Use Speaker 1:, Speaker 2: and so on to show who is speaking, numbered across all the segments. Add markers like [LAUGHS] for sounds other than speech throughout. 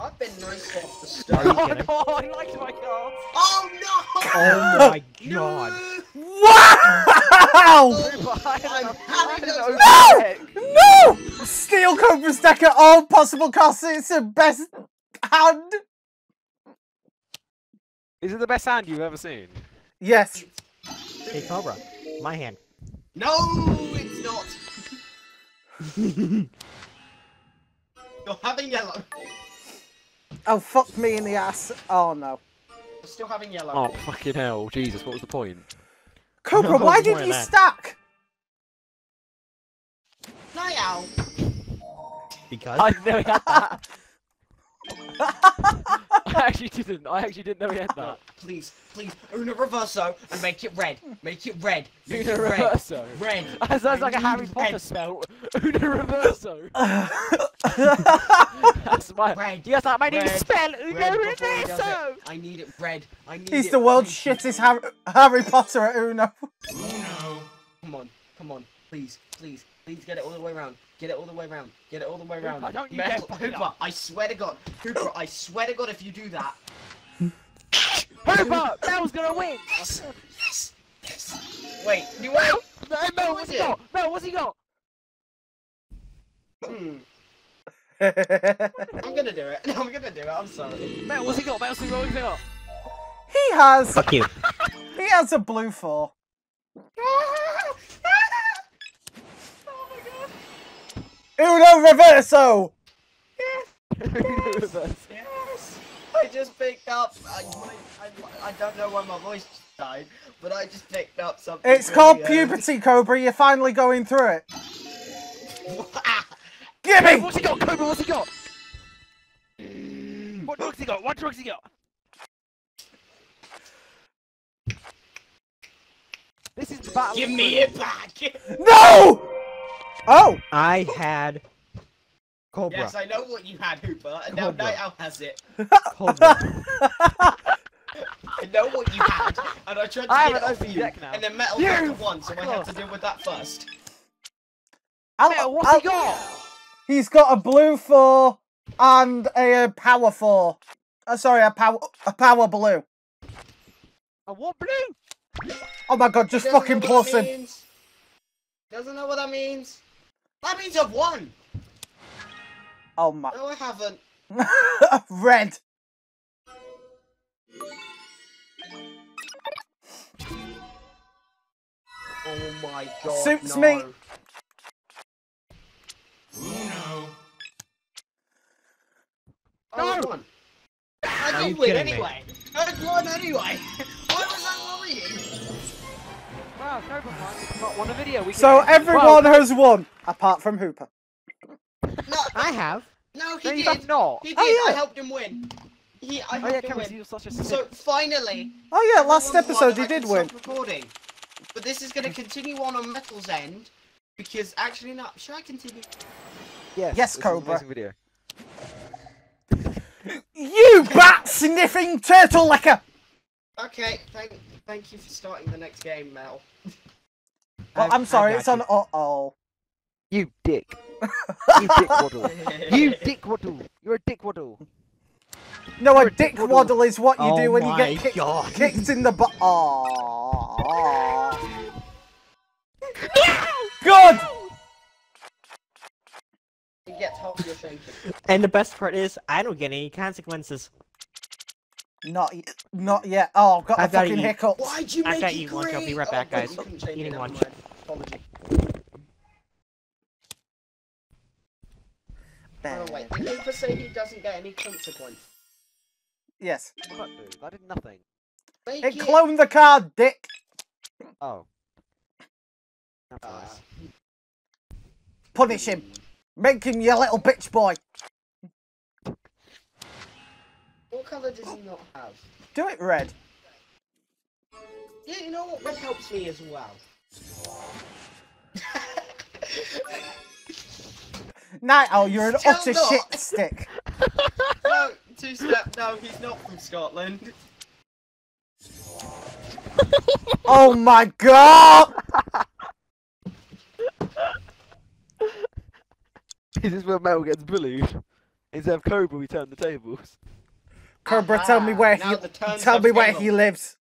Speaker 1: I've been nice off the
Speaker 2: Are [LAUGHS]
Speaker 1: start.
Speaker 3: Oh
Speaker 2: kidding?
Speaker 3: no, I liked my card.
Speaker 1: Oh no!
Speaker 2: Oh [LAUGHS] my god.
Speaker 4: Wow!
Speaker 1: Oh, I'm having
Speaker 4: No! Steal Cobra's deck at all possible costs. It's the best hand.
Speaker 3: Is it the best hand you've ever seen?
Speaker 4: Yes.
Speaker 2: Hey Cobra, my hand.
Speaker 1: No, it's not. [LAUGHS] You're having yellow.
Speaker 4: Oh, fuck me in the ass. Oh, no.
Speaker 1: You're still having yellow.
Speaker 3: Oh fucking hell, Jesus! What was the point?
Speaker 4: Cobra,
Speaker 2: No, [LAUGHS]
Speaker 4: why did
Speaker 2: than
Speaker 4: you
Speaker 2: that.
Speaker 4: stack?
Speaker 1: Night [LAUGHS] owl.
Speaker 2: Because
Speaker 3: I didn't know that. [LAUGHS] I actually didn't. I actually didn't know he had that. [LAUGHS]
Speaker 1: please, please, Una Reverso and make it red. Make it red. Make
Speaker 3: Una
Speaker 1: it red.
Speaker 3: Reverso.
Speaker 1: Red. [LAUGHS]
Speaker 3: That sounds
Speaker 1: I
Speaker 3: like a Harry Potter
Speaker 1: red.
Speaker 3: spell. Una Reverso. That's my.
Speaker 1: Red.
Speaker 3: Yes, that my name is spell Una
Speaker 1: Red before he does
Speaker 3: Reverso.
Speaker 1: I need it red. I need
Speaker 4: He's
Speaker 1: it
Speaker 4: the world's shittest Harry, Harry Potter at Uno.
Speaker 1: Uno. Come on, come on, please, please, please get it all the way around. Get it all the way around. Get it all the way around.
Speaker 3: Hooper, don't you
Speaker 1: Metal-
Speaker 3: dare fuck it
Speaker 1: Hooper,
Speaker 3: up.
Speaker 1: I swear to God, Hooper, I swear to God, if you do that.
Speaker 3: Hooper, Mel's gonna win.
Speaker 1: Yes, yes, yes. Wait, you wait.
Speaker 3: No, Mel, what's he got? Mel, what's he got?
Speaker 1: Hmm. [LAUGHS] I'm gonna do it. [LAUGHS] I'm gonna do it. I'm sorry.
Speaker 3: Mel, what's he got? Mel, what's he got? What's he got?
Speaker 4: he has
Speaker 2: fuck you. [LAUGHS]
Speaker 4: he has a blue four. Uno Reverso!
Speaker 3: Una Reverso.
Speaker 1: Yes. I just picked up. I, I, I don't know why my voice died, but I just picked up something.
Speaker 4: It's called
Speaker 1: really, uh,
Speaker 4: puberty, Cobra. You're finally going through it. [LAUGHS]
Speaker 1: Ah,
Speaker 4: Gimme!
Speaker 3: What's he got? Cobra, what's he got? What drugs he got? What drugs he got? This is the battle.
Speaker 1: Give me
Speaker 3: the-
Speaker 1: it back.
Speaker 4: No! Oh!
Speaker 2: I had Cobra.
Speaker 1: Yes, I know what you had, Hooper, and now Night Owl has it. [LAUGHS]
Speaker 2: Cobra.
Speaker 1: I know what you had, and I tried to
Speaker 3: I
Speaker 1: get it
Speaker 3: an
Speaker 1: off
Speaker 3: open
Speaker 1: you,
Speaker 3: now.
Speaker 1: and then Metal
Speaker 3: You
Speaker 1: got to one, so I had to deal with that first.
Speaker 4: I'll-
Speaker 3: what's
Speaker 4: I'll-
Speaker 3: he got?
Speaker 4: He's got a blue four and a, uh, power four. Uh, sorry, a power a power blue.
Speaker 3: A what blue?
Speaker 4: Oh my god, just fucking
Speaker 1: know
Speaker 4: plus him.
Speaker 1: Doesn't know what that means. That means I've won.
Speaker 4: Oh my.
Speaker 1: No, I haven't. [LAUGHS]
Speaker 4: Red.
Speaker 1: Oh my god.
Speaker 4: Suits
Speaker 1: no.
Speaker 4: me.
Speaker 1: No.
Speaker 3: No.
Speaker 1: I. I
Speaker 2: Are you
Speaker 1: did win
Speaker 2: kidding me?
Speaker 1: anyway. I won anyway. [LAUGHS] Why was I worrying?
Speaker 3: Wow, Cobra not won a video. We
Speaker 4: So
Speaker 3: can...
Speaker 4: everyone has won, apart from Hooper.
Speaker 1: No, [LAUGHS]
Speaker 2: I have.
Speaker 1: no, he
Speaker 3: No,
Speaker 1: did.
Speaker 3: have not.
Speaker 1: He oh, did.
Speaker 4: Oh, yeah.
Speaker 1: I helped him win. He, I
Speaker 3: Oh
Speaker 1: helped
Speaker 3: yeah,
Speaker 1: him win.
Speaker 3: such a
Speaker 1: So finally,
Speaker 4: Oh yeah, last episode
Speaker 1: won
Speaker 4: he did win.
Speaker 1: recording. But this is going to continue on on Metal's end because actually, no. Should I continue?
Speaker 3: Yes,
Speaker 4: Yes,
Speaker 3: this is
Speaker 4: Cobra.
Speaker 3: Video. [LAUGHS]
Speaker 4: You bat sniffing turtle licker!
Speaker 1: Okay. Thank, thank you for starting the next game, Mel. [LAUGHS]
Speaker 4: Well,
Speaker 2: I-
Speaker 4: I'm sorry, it's
Speaker 2: it's
Speaker 4: on. Uh oh.
Speaker 3: You dick. [LAUGHS] you dick waddle. You dick waddle. You're a dick waddle.
Speaker 4: No,
Speaker 3: You're
Speaker 4: a
Speaker 3: a dick
Speaker 4: dick
Speaker 3: waddle.
Speaker 4: waddle is what you
Speaker 2: Oh
Speaker 4: do when you get kicked,
Speaker 2: God.
Speaker 4: kicked in the butt. Oh. Good!
Speaker 1: You get half your shaking.
Speaker 2: And the best part is, I don't get any consequences.
Speaker 4: Not, not yet. Oh, I've got
Speaker 2: I've
Speaker 4: a
Speaker 2: gotta
Speaker 4: fucking
Speaker 2: eat.
Speaker 4: hiccup.
Speaker 1: Why'd you
Speaker 2: I
Speaker 1: make
Speaker 2: gotta
Speaker 1: it
Speaker 2: eat lunch, I'll be right back,
Speaker 1: Oh,
Speaker 2: guys.
Speaker 1: you couldn't change it,
Speaker 2: Eating lunch.
Speaker 1: Apology. Oh wait, did Hooper say he doesn't get any consequence?
Speaker 4: Yes.
Speaker 3: What did that do? That did nothing.
Speaker 1: Make
Speaker 4: It cloned the card, dick.
Speaker 3: Oh. That's
Speaker 1: Ah.
Speaker 4: Punish him. Make him your little bitch boy.
Speaker 1: What colour does he not have?
Speaker 4: Do it red.
Speaker 1: Yeah, you know what? Red helps me as well.
Speaker 4: Night Owl, you're an
Speaker 1: Still
Speaker 4: utter
Speaker 1: not.
Speaker 4: shit stick. [LAUGHS]
Speaker 1: no, two step. No, he's not from Scotland.
Speaker 4: Oh my god! [LAUGHS]
Speaker 3: This is where Metal gets bullied. Instead of Cobra, we turn the tables.
Speaker 4: Cobra, tell me where
Speaker 1: now
Speaker 4: he
Speaker 1: the
Speaker 4: tell
Speaker 1: have
Speaker 4: me where he lives.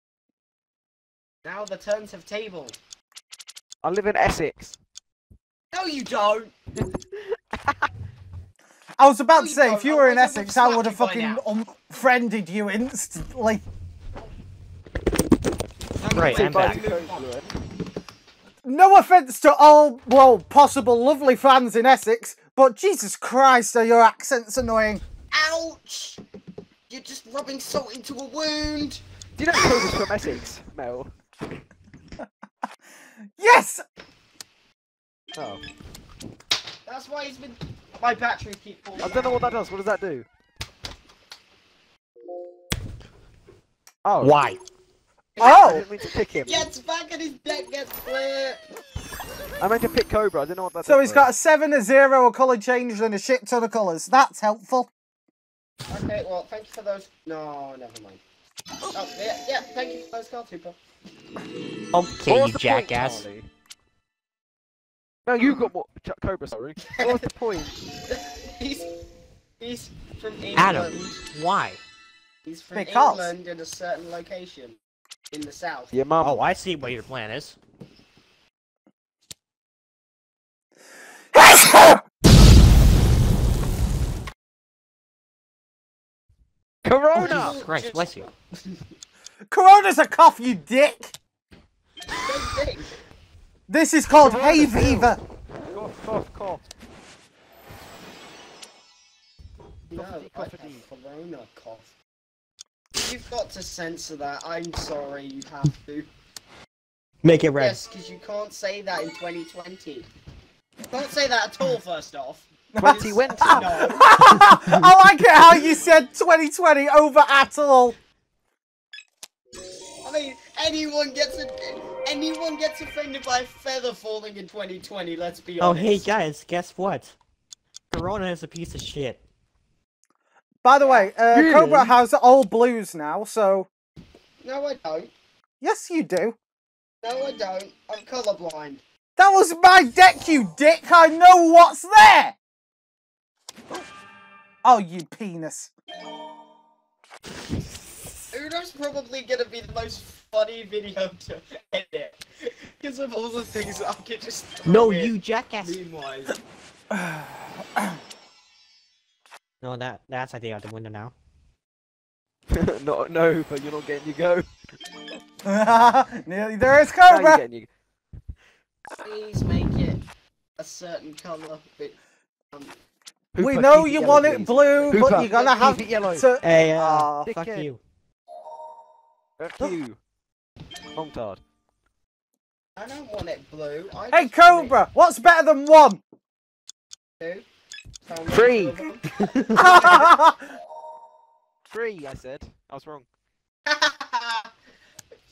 Speaker 1: Now the turns have tabled.
Speaker 3: I live in Essex.
Speaker 1: No, you don't.
Speaker 4: I was about
Speaker 1: No,
Speaker 4: to say, if you
Speaker 1: I
Speaker 4: were in Essex, I would have fucking unfriended you instantly.
Speaker 2: Right, I'm back.
Speaker 3: to Cobra, then.
Speaker 4: No offense to all, well, possible lovely fans in Essex, but Jesus Christ, are your accents annoying?
Speaker 1: Ouch! You're just rubbing salt into a wound.
Speaker 3: Do you know Cobra's from Essex, Mel?
Speaker 4: Yes!
Speaker 3: Oh.
Speaker 1: That's why he's been. My battery keep falling.
Speaker 3: I don't know what that does. What does that do? Oh.
Speaker 2: Why?
Speaker 4: Oh! [LAUGHS]
Speaker 3: I didn't mean to pick him.
Speaker 1: Gets back and his deck gets clear.
Speaker 3: I meant to pick Cobra. I didn't know what that
Speaker 4: So
Speaker 3: did
Speaker 4: he's
Speaker 3: for
Speaker 4: got a 7, a 0, a colour change, and a shit ton of colours. That's helpful.
Speaker 1: Okay, well, thank you for those. No, never mind. Oh, yeah, yeah, thank you for those cards, Super.
Speaker 2: Okay,
Speaker 3: What was
Speaker 2: you
Speaker 3: the point,
Speaker 2: jackass.
Speaker 3: Charlie? No, you got more. Ch- Cobra, sorry. What's the point? [LAUGHS]
Speaker 1: he's he's from England.
Speaker 2: Adam. Why?
Speaker 1: He's from
Speaker 4: Because.
Speaker 1: England in a certain location in the south.
Speaker 3: Yeah, mom.
Speaker 2: Oh, I see what your plan is.
Speaker 3: Corona!
Speaker 2: Oh, Jesus Christ, bless you.
Speaker 4: Corona's a cough, you dick! This is called
Speaker 3: Corona's
Speaker 4: hay fever.
Speaker 3: Cough, cough, cough.
Speaker 1: No,
Speaker 3: Coffee,
Speaker 1: I have
Speaker 3: coffee.
Speaker 1: corona cough. You've got to censor that. I'm sorry, you have to.
Speaker 2: Make it red.
Speaker 1: Yes, because you can't say that in 2020. You can't say that at all, first off.
Speaker 3: 20 went. [LAUGHS]
Speaker 4: I like it how you said 2020 over at all.
Speaker 1: I mean, anyone gets a, anyone gets offended by a feather falling in 2020. Let's be honest.
Speaker 2: Oh, hey guys, guess what? Corona is a piece of shit.
Speaker 4: By the way, uh,
Speaker 3: Really?
Speaker 4: Cobra has all blues now, so
Speaker 1: No, I don't.
Speaker 4: yes, you do.
Speaker 1: No, I don't. I'm colorblind.
Speaker 4: That was my deck, you dick. I know what's there. Oh, you penis.
Speaker 1: Uno's probably gonna be the most funny video to edit because of all the things I could just.
Speaker 2: No,
Speaker 1: in
Speaker 2: you jackass.
Speaker 1: Meme-wise. [SIGHS]
Speaker 2: No, that that's I think out the window now. [LAUGHS]
Speaker 3: no, no, but you're not getting your go. [LAUGHS]
Speaker 4: Nearly there is
Speaker 3: Now you're
Speaker 4: Cobra.
Speaker 3: getting your
Speaker 1: Please make it a certain color. But, um,
Speaker 4: We know you
Speaker 3: yellow,
Speaker 4: want it
Speaker 3: please.
Speaker 4: blue,
Speaker 3: Hooper,
Speaker 4: but you're gonna
Speaker 3: keep
Speaker 4: have
Speaker 3: it yellow.
Speaker 4: to.
Speaker 2: Hey, uh,
Speaker 4: Aw.
Speaker 2: fuck
Speaker 3: Dickhead.
Speaker 2: you.
Speaker 3: Fuck you. Montard.
Speaker 1: I don't want it blue. I
Speaker 4: Hey,
Speaker 1: just want it
Speaker 4: Cobra, what's better than one?
Speaker 1: blue. Tell me
Speaker 3: Three.
Speaker 1: two of them.
Speaker 3: Three, I said. I was wrong. [LAUGHS]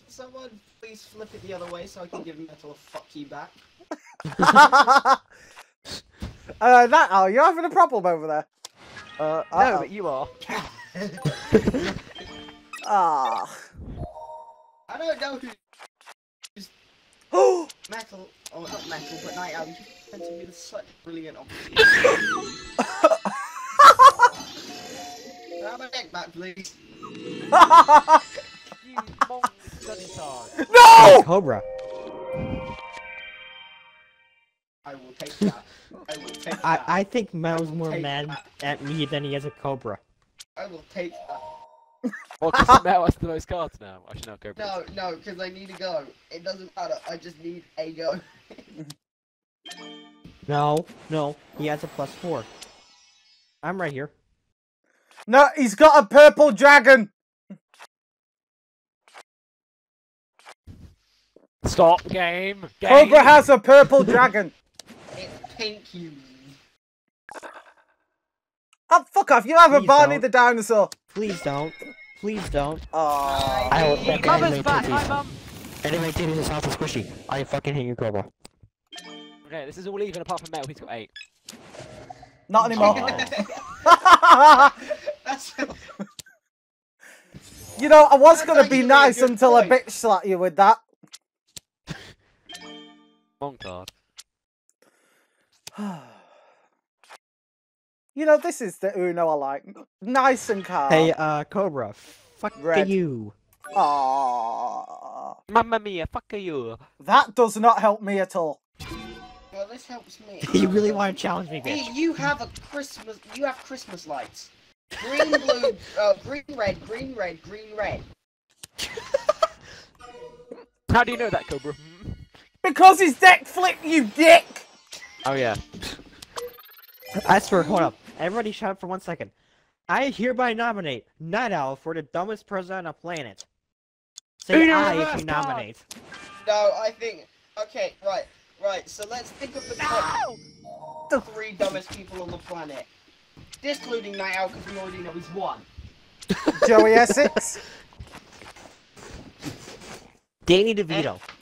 Speaker 1: Someone please flip it the other way so I can give Metal a fuck you back. [LAUGHS] [LAUGHS]
Speaker 4: uh, that, oh, you're having a problem over there.
Speaker 3: Uh,
Speaker 4: Uh-oh.
Speaker 3: no, but you are. [LAUGHS]
Speaker 4: Ah.
Speaker 1: I don't know who [GASPS] Metal, or not Metal, but Night Owl. You tend to be the such brilliant opportunity. [LAUGHS] Have a deck back, please. [LAUGHS]
Speaker 3: You monk study tard.
Speaker 4: no!
Speaker 2: Cobra.
Speaker 1: I will take that. I will take
Speaker 2: I
Speaker 1: that.
Speaker 2: I think Mel's more mad
Speaker 1: that.
Speaker 2: at me than he is at Cobra.
Speaker 1: I will take that.
Speaker 3: Well, because [LAUGHS] Mel has the most cards now. I should not go.
Speaker 1: No, no, because I need to go. It doesn't matter. I just need a go. [LAUGHS]
Speaker 2: No, no, he has a plus four. I'm right here.
Speaker 4: No, he's got a purple dragon.
Speaker 3: Stop game. game.
Speaker 4: Cobra has a purple dragon.
Speaker 1: It's pink, you.
Speaker 4: Oh, fuck off. You have a
Speaker 2: Please
Speaker 4: Barney
Speaker 2: don't.
Speaker 4: the dinosaur.
Speaker 2: Please don't. Please don't.
Speaker 4: Oh.
Speaker 2: I will
Speaker 1: Hey,
Speaker 2: fucking
Speaker 3: Mama's
Speaker 2: animate
Speaker 3: back.
Speaker 2: titties.
Speaker 3: Hi, mum.
Speaker 2: Anyway, titties is half squishy. I fucking hate you, Cobra.
Speaker 3: Okay, this is all even apart from Mel. He's got eight.
Speaker 4: Not anymore.
Speaker 1: That's. [LAUGHS] [LAUGHS] [LAUGHS]
Speaker 4: you know, I was gonna be nice
Speaker 1: good
Speaker 4: until I bitch slap you with that.
Speaker 3: Montard. [SIGHS]
Speaker 4: You know, this is the Uno I like. Nice and calm.
Speaker 2: Hey, uh, Cobra, fuck
Speaker 4: Red.
Speaker 2: you.
Speaker 4: Aww.
Speaker 3: Mamma mia, fuck you.
Speaker 4: That does not help me at all.
Speaker 1: Well, this helps me. [LAUGHS]
Speaker 2: You really want to challenge me,
Speaker 1: Hey,
Speaker 2: bitch?
Speaker 1: you have a Christmas. You have Christmas lights. Green, blue, uh, [LAUGHS] green, red, green, red, green, red.
Speaker 3: How do you know that, Cobra?
Speaker 4: Because his deck flipped, you dick!
Speaker 3: Oh yeah. [LAUGHS]
Speaker 2: I swear, hold up. Everybody shut up for one second. I hereby nominate Night Owl for the dumbest person on the planet. Say
Speaker 3: Uno
Speaker 2: I if you
Speaker 3: card.
Speaker 2: nominate.
Speaker 1: No, I think. Okay, right, right. So let's think of the top three dumbest people on the planet, discluding Night Owl because we already know he's one.
Speaker 4: Joey Essex.
Speaker 2: Danny DeVito. Eh.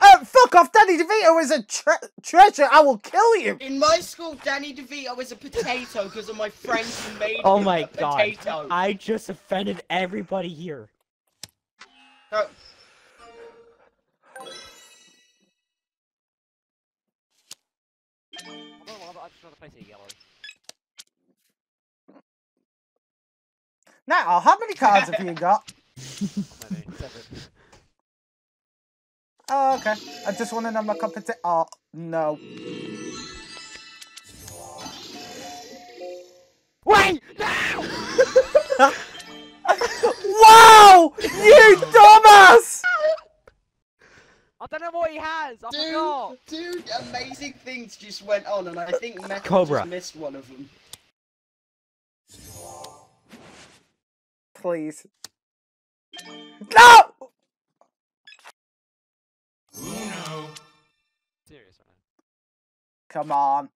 Speaker 4: Uh, fuck off, Danny DeVito is a tre- treasure. I will kill you.
Speaker 1: In my school, Danny DeVito is a potato because of my friends who made
Speaker 2: Oh
Speaker 1: him
Speaker 2: my
Speaker 1: a
Speaker 2: god.
Speaker 1: potato.
Speaker 2: I just offended everybody here.
Speaker 1: No,
Speaker 4: Now, how many cards have you got? [LAUGHS] Oh, okay. I just want to know my competi- Oh, no.
Speaker 3: Wait! No! [LAUGHS]
Speaker 4: Wow! You dumbass!
Speaker 3: I don't know what he has. I
Speaker 1: dude,
Speaker 3: forgot.
Speaker 1: dude, amazing things just went on, and I think Metal
Speaker 2: Cobra.
Speaker 1: just missed one of them.
Speaker 4: Please. No!
Speaker 3: Serious right
Speaker 4: Come on.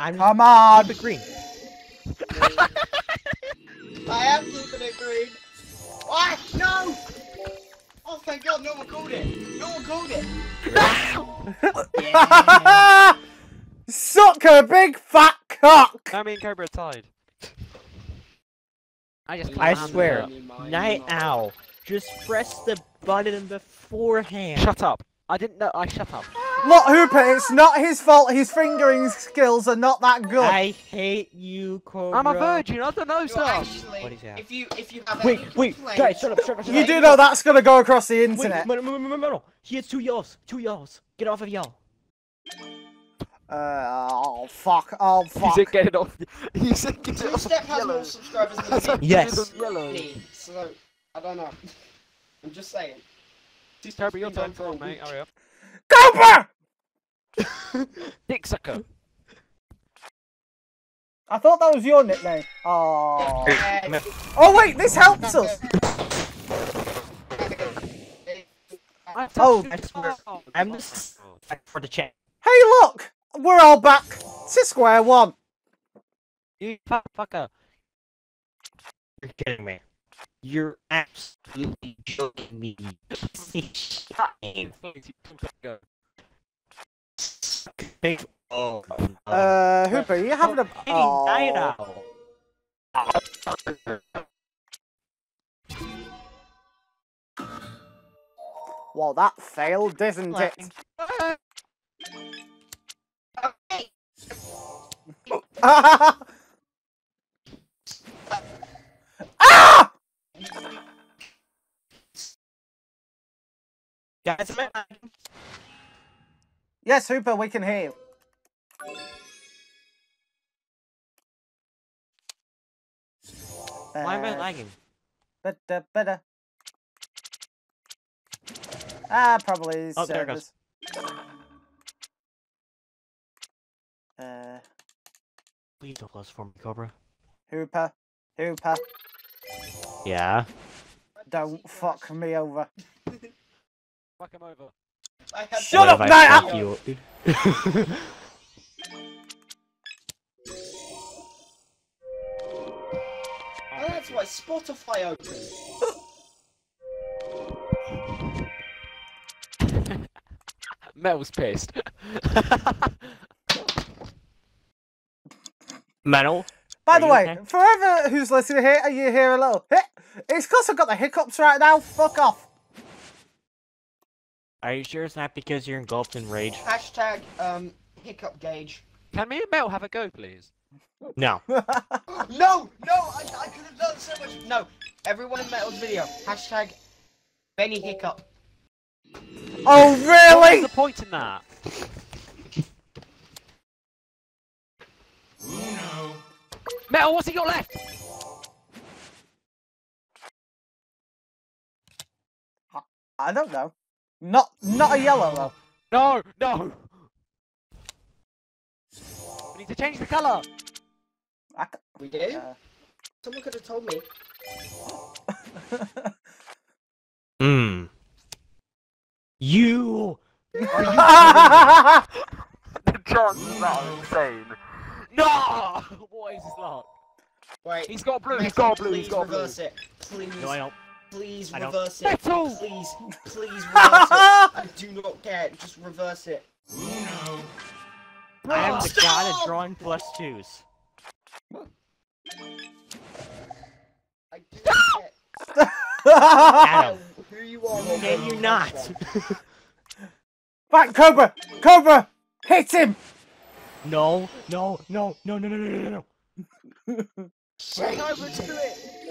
Speaker 2: I'm just
Speaker 4: Come on.
Speaker 2: keep it green. [LAUGHS]
Speaker 1: I am keeping it green. What? No! Oh, thank God, no one called it. No one called it. Yeah. [LAUGHS]
Speaker 4: Suck a big fat cock!
Speaker 3: I mean, Cobra tied. I just.
Speaker 2: I swear,
Speaker 3: handle it.
Speaker 2: Night Owl. Just press the button beforehand.
Speaker 3: Shut up. I didn't know. I shut up.
Speaker 4: Look, Hooper, it's not his fault. His fingering skills are not that good.
Speaker 2: I hate you, Cobra.
Speaker 3: I'm a virgin. I don't know
Speaker 1: No,
Speaker 3: stuff.
Speaker 1: actually,
Speaker 2: What is that?
Speaker 1: if you if you have
Speaker 2: Wait,
Speaker 1: any
Speaker 2: wait,
Speaker 1: complaints-
Speaker 2: guys, shut up, shut up, shut
Speaker 4: you do know that's gonna go across the internet.
Speaker 2: no, no, no, no, no, no. He has two yells. Two yells. Get off of yell.
Speaker 4: Uh, oh, fuck. Oh, [LAUGHS]
Speaker 3: He
Speaker 4: fuck.
Speaker 3: said get it off. He said get it
Speaker 1: Two
Speaker 3: off.
Speaker 1: Step has more subscribers than [LAUGHS]
Speaker 3: what
Speaker 1: me.
Speaker 2: Yes.
Speaker 3: he did on yellow.
Speaker 1: So I don't know. [LAUGHS] I'm just saying. Two
Speaker 3: Toby, your turn.
Speaker 1: been
Speaker 3: Come on,
Speaker 1: for
Speaker 3: mate. Hurry up.
Speaker 4: Cobra!
Speaker 3: Dick sucker.
Speaker 4: I thought that was your nickname. Oh.
Speaker 1: Yeah,
Speaker 4: Oh, wait, this helps us. Oh,
Speaker 3: touched
Speaker 2: I swear. I'm just for the chat.
Speaker 4: Hey, look! We're all back to square one.
Speaker 3: You fucker.
Speaker 2: You're kidding me. You're absolutely joking me. [LAUGHS] Shame.
Speaker 3: Go.
Speaker 2: Big- Oh, no.
Speaker 4: Uh, Hooper, you having a...
Speaker 2: Hey, Night
Speaker 4: Oh. Well, that failed, didn't it?
Speaker 1: Okay. [LAUGHS]
Speaker 4: ah!
Speaker 2: Guys, am I-
Speaker 4: Yes, Hooper, we can hear you.
Speaker 2: why am I
Speaker 4: Uh,
Speaker 2: lagging?
Speaker 4: Better, better. Ah, probably
Speaker 2: Oh, there it goes.
Speaker 4: Uh,
Speaker 2: Please don't close for me, Cobra.
Speaker 4: Hooper, Hooper,
Speaker 2: Yeah.
Speaker 4: don't fuck me over. [LAUGHS]
Speaker 3: Fuck him over.
Speaker 1: I had
Speaker 4: Shut up,
Speaker 2: if I
Speaker 4: Night
Speaker 2: fuck
Speaker 4: Owl!
Speaker 2: you?
Speaker 1: Oh, that's why Spotify opened. [LAUGHS]
Speaker 3: Mel's pissed. [LAUGHS]
Speaker 2: Metal.
Speaker 4: By
Speaker 2: Are
Speaker 4: the way,
Speaker 2: okay?
Speaker 4: forever who's listening here, are you hear a little hit, it's because I've got the hiccups right now. Fuck off.
Speaker 2: Are you sure it's not because you're engulfed in rage?
Speaker 1: Hashtag um hiccup gauge.
Speaker 3: Can me and Mel have a go, please?
Speaker 2: No. [LAUGHS]
Speaker 1: No, no, I, I could have done so much. No, everyone in Metal's video. Hashtag Benny Hiccup.
Speaker 4: oh, really?
Speaker 5: What's
Speaker 4: really?
Speaker 5: the point in that? Metal, what's he got left?
Speaker 4: I don't know. Not, not a yellow though.
Speaker 5: No, no. We need to change the colour.
Speaker 1: We do?
Speaker 4: uh,
Speaker 1: Someone could have told me. [LAUGHS]
Speaker 2: Hmm. You. [LAUGHS]
Speaker 5: The chances are insane. No! What is his luck?
Speaker 1: Wait.
Speaker 5: He's got blue, He's got blue, He's got blue.
Speaker 1: reverse it. Please.
Speaker 2: No, I don't.
Speaker 1: Please reverse it.
Speaker 5: Metal!
Speaker 1: Please, please reverse it. I [LAUGHS] do not care. Just reverse it. Uno.
Speaker 2: I am the god
Speaker 1: Stop!
Speaker 2: of drawing plus twos.
Speaker 1: I do not care
Speaker 2: Adam.
Speaker 1: who you are. or
Speaker 2: Can
Speaker 1: where
Speaker 2: you not?
Speaker 1: come from. [LAUGHS]
Speaker 4: Right, Cobra! Cobra! Hit him!
Speaker 2: no, no, no, no, no, no, no, no, no.
Speaker 1: Say over to it.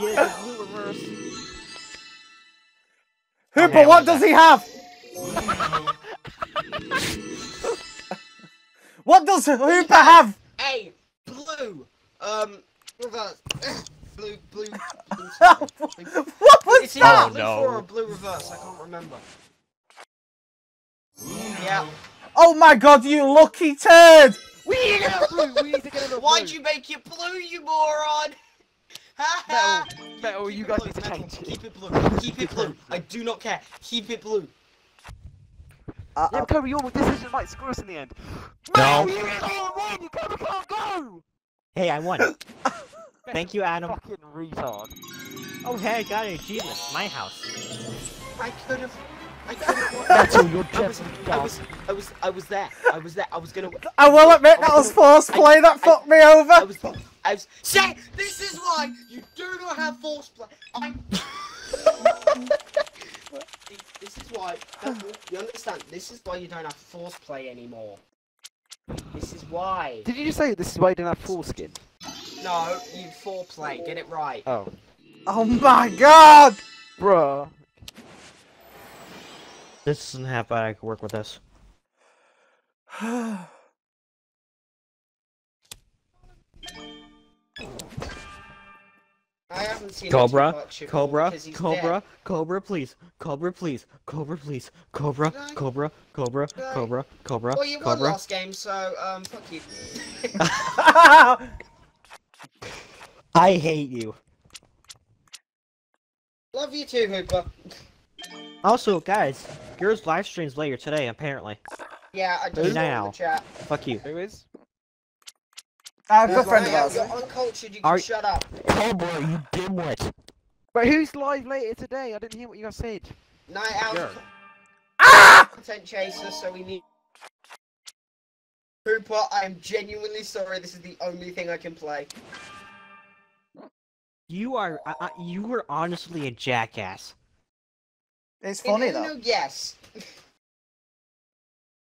Speaker 2: Yeah, [LAUGHS] blue reverse.
Speaker 4: Hooper,
Speaker 2: Okay,
Speaker 4: what
Speaker 2: well,
Speaker 4: does he have? [LAUGHS] what does Hooper have?
Speaker 1: Hey, blue. Um, reverse. [COUGHS] blue, blue. blue [LAUGHS] something. Blue-
Speaker 4: what was
Speaker 1: It's either
Speaker 4: that?
Speaker 1: blue
Speaker 2: no.
Speaker 1: four or blue reverse. I can't remember. Yeah.
Speaker 4: Oh my god, you lucky turd!
Speaker 5: We need to get a blue, we need to get a blue.
Speaker 1: Why'd you make it blue, you moron? Ha ha!
Speaker 5: Metal, Metal,
Speaker 1: Keep
Speaker 5: you guys
Speaker 1: blue,
Speaker 5: need to
Speaker 1: Metal,
Speaker 5: change it.
Speaker 1: Keep it blue. Keep it blue. I do not care. Keep it blue.
Speaker 4: Uh,
Speaker 5: Yeah, Kobe, your decision might screw us in the end.
Speaker 2: No.
Speaker 5: Metal, you can't win! Kobe can't go!
Speaker 2: Hey, I won. [LAUGHS] Thank you, Adam.
Speaker 5: Fucking retard.
Speaker 2: Oh, hey, I got an achievement. My house.
Speaker 1: I could have. I could have.
Speaker 5: Metal,
Speaker 1: I was, I was, I was, I was there. I was there. I was gonna.
Speaker 4: I will admit that was force play that fucked me over.
Speaker 1: I
Speaker 4: over.
Speaker 1: was. I was. Say, this is why you do not have force play. I'm. this is why. You understand? This is why you don't have force play anymore. This is why.
Speaker 5: Did you just say this is why you don't have foreskin?
Speaker 1: No, you foreplay. Get it right.
Speaker 5: Oh.
Speaker 4: Oh my god!
Speaker 5: Bruh.
Speaker 2: This doesn't happen. I can work with this. [SIGHS]
Speaker 1: I haven't seen
Speaker 2: Cobra,
Speaker 1: Tupac
Speaker 2: Cobra, Cobra,
Speaker 1: dead.
Speaker 2: Cobra, please, Cobra, please, Cobra, please, Cobra,
Speaker 1: Did I?
Speaker 2: Cobra, Cobra,
Speaker 1: Did I?
Speaker 2: Cobra, Cobra,
Speaker 1: Well, you won
Speaker 2: Cobra.
Speaker 1: last game, so um, fuck you. [LAUGHS]
Speaker 2: I hate you.
Speaker 1: Love you too, Hooper.
Speaker 2: Also, guys, yours live streams later today, apparently.
Speaker 1: Yeah, I just
Speaker 2: Hey,
Speaker 1: saw in
Speaker 2: now.
Speaker 1: the chat.
Speaker 2: Fuck you.
Speaker 5: Who is?
Speaker 4: A good friend of ours.
Speaker 1: You're uncultured. You can
Speaker 2: Are-
Speaker 1: shut up.
Speaker 2: Cobra, you dimwit.
Speaker 5: But who's live later today? I didn't hear what you guys said.
Speaker 1: Night out.
Speaker 2: Sure.
Speaker 4: Ah!
Speaker 1: Content chaser, so we need. Hooper, I am genuinely sorry. This is the only thing I can play.
Speaker 2: You are, uh, uh, you were honestly a jackass.
Speaker 4: It's funny though.
Speaker 1: Uno, yes. [LAUGHS]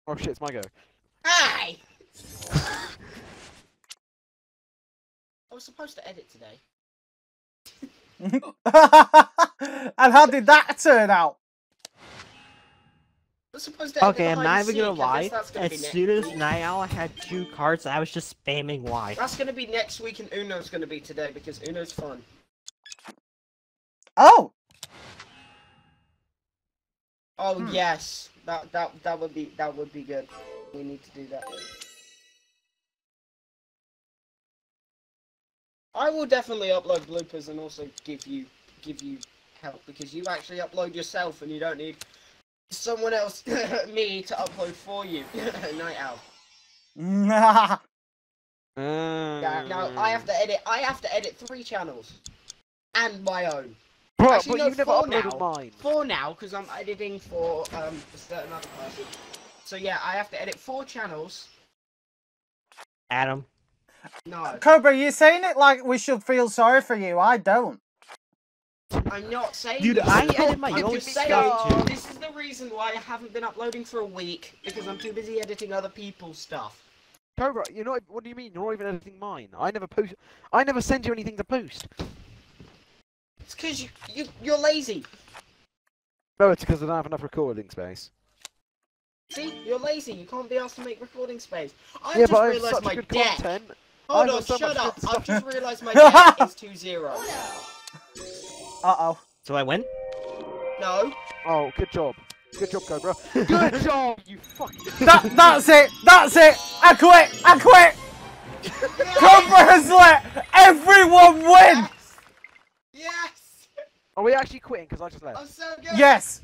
Speaker 5: Oh shit, it's my go.
Speaker 1: Hi. [LAUGHS] I was supposed to edit today. [LAUGHS]
Speaker 4: and how did that turn out?
Speaker 1: I was supposed to
Speaker 2: Okay, I'm not even gonna lie.
Speaker 1: gonna
Speaker 2: As soon as
Speaker 1: week.
Speaker 2: Night Owl had two cards, I was just spamming Y.
Speaker 1: That's gonna be next week, and Uno's gonna be today because Uno's fun.
Speaker 4: Oh!
Speaker 1: Oh
Speaker 4: Hmm.
Speaker 1: yes, that that that would be that would be good. We need to do that. I will definitely upload bloopers and also give you give you help because you actually upload yourself and you don't need someone else, [LAUGHS] me, to upload for you. [LAUGHS] Night owl.
Speaker 4: Nah. [LAUGHS]
Speaker 1: Yeah, no, I have to edit. I have to edit three channels and my own.
Speaker 5: Bro,
Speaker 1: Actually,
Speaker 5: but
Speaker 1: no,
Speaker 5: you've never
Speaker 1: four
Speaker 5: uploaded
Speaker 1: now.
Speaker 5: mine.
Speaker 1: Four now because I'm editing for um a certain other person. So yeah, I have to edit four channels.
Speaker 2: Adam,
Speaker 1: No,
Speaker 4: Cobra, you're saying it like we should feel sorry for you. I don't.
Speaker 1: I'm not saying.
Speaker 2: Dude,
Speaker 1: this.
Speaker 2: I edit my
Speaker 1: I'm
Speaker 2: own
Speaker 1: saying
Speaker 2: stuff.
Speaker 1: This is the reason why I haven't been uploading for a week because I'm too busy editing other people's stuff.
Speaker 3: Cobra, you're not. What do you mean? You're not even editing mine. I never post. I never send you anything to post.
Speaker 1: It's because you, you, you're lazy.
Speaker 3: No, it's because I don't have enough recording space.
Speaker 1: See, you're lazy. You can't be asked to make recording space. I
Speaker 3: yeah,
Speaker 1: just
Speaker 3: but I have
Speaker 1: realised my
Speaker 3: good
Speaker 1: deck.
Speaker 3: content.
Speaker 1: Hold
Speaker 3: I
Speaker 1: on,
Speaker 3: so
Speaker 1: shut up. I've just realised my [LAUGHS] deck is 2 0.
Speaker 4: Uh oh.
Speaker 2: So I win?
Speaker 1: No.
Speaker 3: Oh, good job. Good job, Cobra. Good [LAUGHS] job, you fucking.
Speaker 4: That that's it. That's it. I quit. I quit. Cobra has let everyone win.
Speaker 1: Yes! Yes!
Speaker 3: Are we actually quitting? Because I just
Speaker 1: I'm so good!
Speaker 4: Yes.